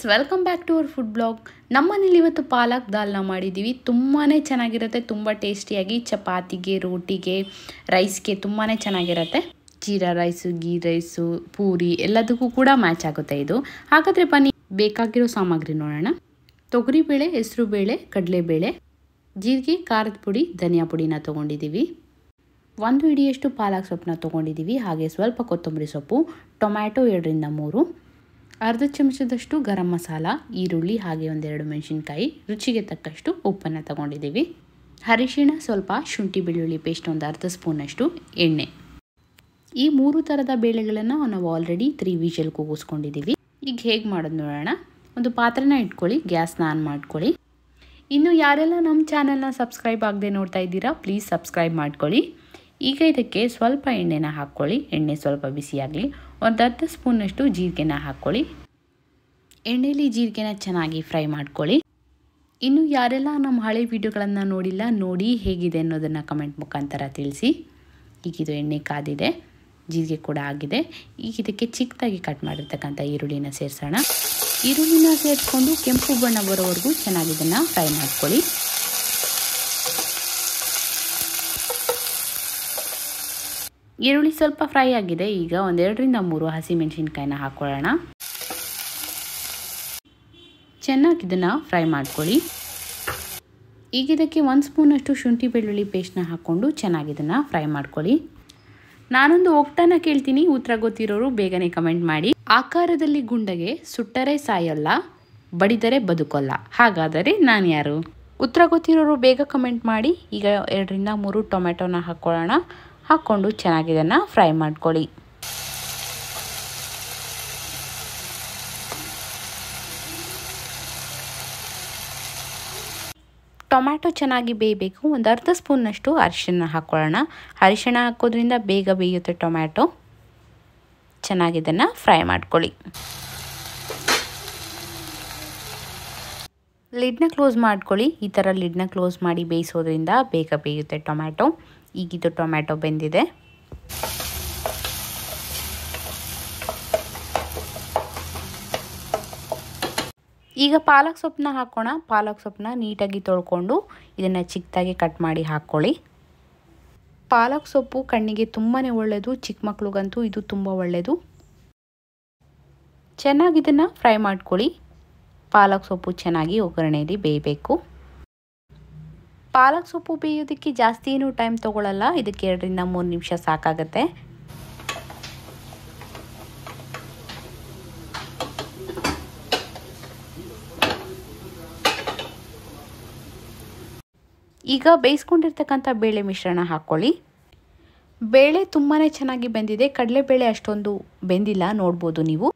Friends, welcome back to our food blog. ನಮ್ಮನೇಲಿ ಇವತ್ತು ಪಾಲಕ್ ದಾಲ್ನ ಮಾಡಿದ್ದೀವಿ ತುಂಬಾ ಚೆನ್ನಾಗಿರುತ್ತೆ, ತುಂಬ ಟೇಸ್ಟಿಯಾಗಿ. ಚಪಾತಿಗೆ, ರೋಟಿಗೆ, ರೈಸ್ಗೆ ತುಂಬಾ ಚೆನ್ನಾಗಿರುತ್ತೆ. Jeera rice ghee rice, puri ಎಲ್ಲದಕ್ಕೂ ಕೂಡ ಮ್ಯಾಚ್ ಆಗುತ್ತೆ ಇದು. ಹಾಗಾದರೆ ಬನ್ನಿ, ಬೇಕಾಗಿರೋ ಸಾಮಗ್ರಿ ನೋಡೋಣ. ತೊಗರಿಬೇಳೆ, ಹೆಸರುಬೇಳೆ, ಕಡಲೆಬೇಳೆ, ಜೀರಿಗೆ, ಖಾರದ ಪುಡಿ, ಧನಿಯಾ ಪುಡಿನ ತೊಗೊಂಡಿದ್ದೀವಿ ಒಂದು ಹಿಡಿಯಷ್ಟು ಪಾಲಕ್ ಸೊಪ್ಪನ್ನ ತೊಗೊಂಡಿದ್ದೀವಿ ಹಾಗೆ ಸ್ವಲ್ಪ ಕೊತ್ತಂಬರಿ ಸೊಪ್ಪು, ಟೊಮ್ಯಾಟೊ ಎರಡರಿಂದ ಮೂರು ಅರ್ಧ ಚಮಚದಷ್ಟು ಗರಂ ಮಸಾಲ, ಈರುಳ್ಳಿ ಹಾಗೆ ಒಂದೆರಡು ಮೆಣಸಿನ್ಕಾಯಿ, ರುಚಿಗೆ ತಕ್ಕಷ್ಟು ಉಪ್ಪನ್ನು ತಗೊಂಡಿದ್ದೀವಿ. ಅರಿಶಿಣ ಸ್ವಲ್ಪ, ಶುಂಠಿ ಬೆಳ್ಳುಳ್ಳಿ ಪೇಸ್ಟ್ ಒಂದು ಅರ್ಧ ಸ್ಪೂನಷ್ಟು, ಎಣ್ಣೆ. ಈ ಮೂರು ಥರದ ಬೇಳೆಗಳನ್ನು ನಾವು ಆಲ್ರೆಡಿ ತ್ರೀ ವಿಷಲ್ ಕೂಗಿಸ್ಕೊಂಡಿದ್ದೀವಿ. ಈಗ ಹೇಗೆ ಮಾಡೋದು ನೋಡೋಣ. ಒಂದು ಪಾತ್ರೆನ ಇಟ್ಕೊಳ್ಳಿ, ಗ್ಯಾಸ್ನ ಆನ್ ಮಾಡ್ಕೊಳ್ಳಿ. ಇನ್ನು ಯಾರೆಲ್ಲ ನಮ್ಮ ಚಾನೆಲ್ನ ಸಬ್ಸ್ಕ್ರೈಬ್ ಆಗದೆ ನೋಡ್ತಾ ಇದ್ದೀರಾ ಪ್ಲೀಸ್ ಸಬ್ಸ್ಕ್ರೈಬ್ ಮಾಡ್ಕೊಳ್ಳಿ. ಈಗ ಇದಕ್ಕೆ ಸ್ವಲ್ಪ ಎಣ್ಣೆನ ಹಾಕ್ಕೊಳ್ಳಿ. ಎಣ್ಣೆ ಸ್ವಲ್ಪ ಬಿಸಿಯಾಗಲಿ. ಒಂದು ಅರ್ಧ ಸ್ಪೂನಷ್ಟು ಜೀರಿಗೆನ ಹಾಕ್ಕೊಳ್ಳಿ. ಎಣ್ಣೆಲಿ ಜೀರಿಗೆನ ಚೆನ್ನಾಗಿ ಫ್ರೈ ಮಾಡ್ಕೊಳ್ಳಿ. ಇನ್ನು ಯಾರೆಲ್ಲ ನಮ್ಮ ಹಳೆ ವೀಡಿಯೋಗಳನ್ನು ನೋಡಿಲ್ಲ, ನೋಡಿ ಹೇಗಿದೆ ಅನ್ನೋದನ್ನು ಕಮೆಂಟ್ ಮುಖಾಂತರ ತಿಳಿಸಿ. ಈಗಿದು ಎಣ್ಣೆ ಕಾದಿದೆ, ಜೀರಿಗೆ ಕೂಡ ಆಗಿದೆ. ಈಗ ಇದಕ್ಕೆ ಚಿಕ್ಕದಾಗಿ ಕಟ್ ಮಾಡಿರ್ತಕ್ಕಂಥ ಈರುಳ್ಳಿನ ಸೇರಿಸೋಣ. ಈರುಳ್ಳಿನ ಸೇರಿಸ್ಕೊಂಡು ಕೆಂಪು ಬಣ್ಣ ಬರೋವರೆಗೂ ಚೆನ್ನಾಗಿ ಇದನ್ನು ಫ್ರೈ ಮಾಡ್ಕೊಳ್ಳಿ. ಈರುಳ್ಳಿ ಸ್ವಲ್ಪ ಫ್ರೈ ಆಗಿದೆ. ಈಗ ಒಂದೆರಡರಿಂದ ಮೂರು ಹಸಿಮೆಣಸಿನ್ಕಾಯಿನ ಹಾಕ್ಕೊಳ್ಳೋಣ ಚೆನ್ನಾಗಿ ಇದನ್ನು ಫ್ರೈ ಮಾಡ್ಕೊಳ್ಳಿ. ಈಗ ಇದಕ್ಕೆ ಒಂದು ಸ್ಪೂನಷ್ಟು ಶುಂಠಿ ಬೆಳ್ಳುಳ್ಳಿ ಪೇಸ್ಟ್ನ ಹಾಕ್ಕೊಂಡು ಚೆನ್ನಾಗಿ ಇದನ್ನು ಫ್ರೈ ಮಾಡ್ಕೊಳ್ಳಿ. ನಾನೊಂದು ಒಗ್ಟನ ಕೇಳ್ತೀನಿ. ಉತ್ತರ ಗೊತ್ತಿರೋರು ಬೇಗನೆ ಕಮೆಂಟ್ ಮಾಡಿ. ಆಕಾರದಲ್ಲಿ ಗುಂಡಗೆ ಸುಟ್ಟರೆ ಸಾಯಲ್ಲ, ಬಡಿದರೆ ಬದುಕೋಲ್ಲ. ಹಾಗಾದರೆ ನಾನು ಯಾರು? ಉತ್ತರ ಗೊತ್ತಿರೋರು ಬೇಗ ಕಮೆಂಟ್ ಮಾಡಿ. ಈಗ ಎರಡರಿಂದ ಮೂರು ಟೊಮೆಟೊನ ಹಾಕ್ಕೊಳ್ಳೋಣ ಹಾಕ್ಕೊಂಡು ಚೆನ್ನಾಗಿ ಇದನ್ನು ಫ್ರೈ ಮಾಡ್ಕೊಳ್ಳಿ. ಟೊಮ್ಯಾಟೊ ಚೆನ್ನಾಗಿ ಬೇಯಬೇಕು. ಒಂದು ಅರ್ಧ ಸ್ಪೂನ್ನಷ್ಟು ಅರಿಶಿಣ ಹಾಕ್ಕೊಳ್ಳೋಣ ಅರಿಶಿಣ ಹಾಕೋದ್ರಿಂದ ಬೇಗ ಬೇಯುತ್ತೆ ಟೊಮ್ಯಾಟೊ. ಚೆನ್ನಾಗಿ ಇದನ್ನು ಫ್ರೈ ಮಾಡ್ಕೊಳ್ಳಿ. ಲಿಡ್ನ ಕ್ಲೋಸ್ ಮಾಡ್ಕೊಳ್ಳಿ. ಈ ಥರ ಲಿಡ್ನ ಕ್ಲೋಸ್ ಮಾಡಿ ಬೇಯಿಸೋದ್ರಿಂದ ಬೇಗ ಬೇಯುತ್ತೆ ಟೊಮ್ಯಾಟೊ. ಈಗಿದು ಟೊಮ್ಯಾಟೊ ಬೆಂದಿದೆ. ಈಗ ಪಾಲಕ್ ಸೊಪ್ಪನ್ನ ಹಾಕೋಣ. ಪಾಲಕ್ ಸೊಪ್ಪನ್ನ ನೀಟಾಗಿ ತೊಳ್ಕೊಂಡು ಇದನ್ನು ಚಿಕ್ಕದಾಗಿ ಕಟ್ ಮಾಡಿ ಹಾಕ್ಕೊಳ್ಳಿ ಪಾಲಕ್ ಸೊಪ್ಪು ಕಣ್ಣಿಗೆ ತುಂಬಾ ಒಳ್ಳೆಯದು ಚಿಕ್ಕ ಮಕ್ಳಿಗಂತೂ ಇದು ತುಂಬ ಒಳ್ಳೆಯದು ಚೆನ್ನಾಗಿ ಇದನ್ನು ಫ್ರೈ ಮಾಡ್ಕೊಳ್ಳಿ. ಪಾಲಕ್ ಸೊಪ್ಪು ಚೆನ್ನಾಗಿ ಒಗ್ಗರಣೆಯಲ್ಲಿ ಬೇಯಬೇಕು. ಪಾಲಕ್ ಸೊಪ್ಪು ಬೇಯೋದಕ್ಕೆ ಜಾಸ್ತಿ ಏನು ಟೈಮ್ ತೊಗೊಳ್ಳಲ್ಲ ಇದಕ್ಕೆ ಎರಡರಿಂದ ಮೂರು ನಿಮಿಷ ಸಾಕಾಗತ್ತೆ. ಈಗ ಬೇಯಿಸ್ಕೊಂಡಿರ್ತಕ್ಕಂಥ ಬೇಳೆ ಮಿಶ್ರಣ ಹಾಕ್ಕೊಳ್ಳಿ. ಬೇಳೆ ತುಂಬಾ ಚೆನ್ನಾಗಿ ಬೆಂದಿದೆ. ಕಡಲೆಬೇಳೆ ಅಷ್ಟೊಂದು ಬೆಂದಿಲ್ಲ. ನೋಡ್ಬೋದು ನೀವು.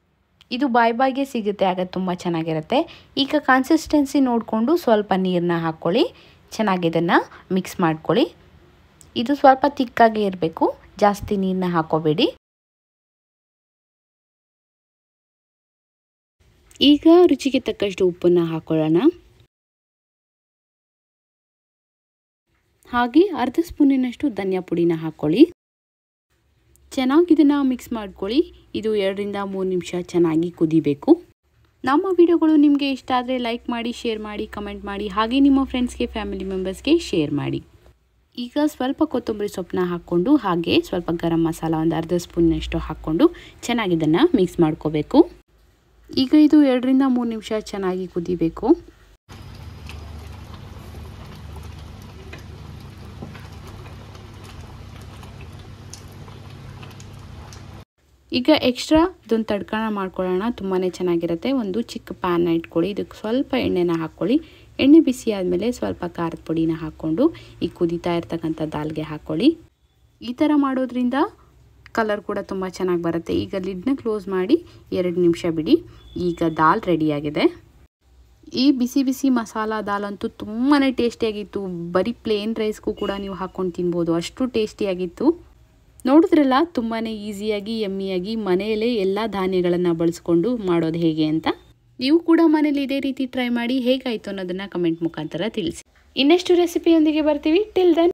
ಇದು ಬಾಯಿ ಬಾಯಿಗೆ ಸಿಗುತ್ತೆ. ಆಗ ತುಂಬ ಚೆನ್ನಾಗಿರುತ್ತೆ. ಈಗ ಕನ್ಸಿಸ್ಟೆನ್ಸಿ ನೋಡಿಕೊಂಡು ಸ್ವಲ್ಪ ನೀರನ್ನ ಹಾಕ್ಕೊಳ್ಳಿ. ಚೆನ್ನಾಗಿ ಇದನ್ನು ಮಿಕ್ಸ್ ಮಾಡ್ಕೊಳ್ಳಿ. ಇದು ಸ್ವಲ್ಪ ತಿಕ್ಕಾಗಿ ಇರಬೇಕು. ಜಾಸ್ತಿ ನೀರನ್ನ ಹಾಕೋಬೇಡಿ. ಈಗ ರುಚಿಗೆ ತಕ್ಕಷ್ಟು ಉಪ್ಪನ್ನು ಹಾಕೊಳ್ಳೋಣ. ಹಾಗೆ ಅರ್ಧ ಸ್ಪೂನಿನಷ್ಟು ಧನಿಯಾ ಪುಡಿನ ಹಾಕ್ಕೊಳ್ಳಿ ಚೆನ್ನಾಗಿ ಇದನ್ನು ಮಿಕ್ಸ್ ಮಾಡ್ಕೊಳ್ಳಿ. ಇದು ಎರಡರಿಂದ ಮೂರು ನಿಮಿಷ ಚೆನ್ನಾಗಿ ಕುದಿಬೇಕು. ನಮ್ಮ ವಿಡಿಯೋಗಳು ನಿಮಗೆ ಇಷ್ಟ ಆದರೆ ಲೈಕ್ ಮಾಡಿ, ಶೇರ್ ಮಾಡಿ, ಕಮೆಂಟ್ ಮಾಡಿ, ಹಾಗೆ ನಿಮ್ಮ ಫ್ರೆಂಡ್ಸ್ಗೆ, ಫ್ಯಾಮಿಲಿ ಮೆಂಬರ್ಸ್ಗೆ ಶೇರ್ ಮಾಡಿ. ಈಗ ಸ್ವಲ್ಪ ಕೊತ್ತಂಬರಿ ಸೊಪ್ಪನ್ನ ಹಾಕ್ಕೊಂಡು ಹಾಗೆ ಸ್ವಲ್ಪ ಗರಂ ಮಸಾಲ ಒಂದು ಅರ್ಧ ಸ್ಪೂನ್ನಷ್ಟು ಹಾಕ್ಕೊಂಡು ಚೆನ್ನಾಗಿ ಇದನ್ನು ಮಿಕ್ಸ್ ಮಾಡ್ಕೋಬೇಕು. ಈಗ ಇದು ಎರಡರಿಂದ ಮೂರು ನಿಮಿಷ ಚೆನ್ನಾಗಿ ಕುದಿಬೇಕು. ಈಗ ಎಕ್ಸ್ಟ್ರಾ ಇದೊಂದು ತಡ್ಕಣ ಮಾಡ್ಕೊಳ್ಳೋಣ. ತುಂಬಾ ಚೆನ್ನಾಗಿರುತ್ತೆ. ಒಂದು ಚಿಕ್ಕ ಪ್ಯಾನ್ನ ಇಟ್ಕೊಳ್ಳಿ. ಇದಕ್ಕೆ ಸ್ವಲ್ಪ ಎಣ್ಣೆನ ಹಾಕ್ಕೊಳ್ಳಿ. ಎಣ್ಣೆ ಬಿಸಿ ಆದಮೇಲೆ ಸ್ವಲ್ಪ ಖಾರದ ಪುಡಿನ ಹಾಕ್ಕೊಂಡು ಈ ಕುದೀತಾ ಇರ್ತಕ್ಕಂಥ ದಾಲ್ಗೆ ಹಾಕ್ಕೊಳ್ಳಿ. ಈ ಥರ ಮಾಡೋದ್ರಿಂದ ಕಲರ್ ಕೂಡ ತುಂಬ ಚೆನ್ನಾಗಿ ಬರುತ್ತೆ. ಈಗ ಲಿಡ್ನ ಕ್ಲೋಸ್ ಮಾಡಿ ಎರಡು ನಿಮಿಷ ಬಿಡಿ. ಈಗ ದಾಲ್ ರೆಡಿಯಾಗಿದೆ ಈ ಬಿಸಿ ಬಿಸಿ ಮಸಾಲ ದಾಲ್ ಅಂತೂ ತುಂಬಾ ಟೇಸ್ಟಿಯಾಗಿತ್ತು ಬರೀ ಪ್ಲೇನ್ ರೈಸ್ಗೂ ಕೂಡ ನೀವು ಹಾಕ್ಕೊಂಡು ತಿನ್ಬೋದು. ಅಷ್ಟು ಟೇಸ್ಟಿಯಾಗಿತ್ತು ನೋಡಿದ್ರಲ್ಲ ತುಂಬಾ ಈಸಿಯಾಗಿ ಎಮ್ಮಿಯಾಗಿ ಮನೆಯಲ್ಲೇ ಎಲ್ಲ ಧಾನ್ಯಗಳನ್ನು ಬಳಸ್ಕೊಂಡು ಮಾಡೋದು ಹೇಗೆ ಅಂತ? ನೀವು ಕೂಡ ಮನೇಲಿ ಇದೇ ರೀತಿ ಟ್ರೈ ಮಾಡಿ ಹೇಗಾಯಿತು ಅನ್ನೋದನ್ನು ಕಮೆಂಟ್ ಮುಖಾಂತರ ತಿಳಿಸಿ. ಇನ್ನಷ್ಟು ರೆಸಿಪಿಯೊಂದಿಗೆ ಬರ್ತೀವಿ. Till then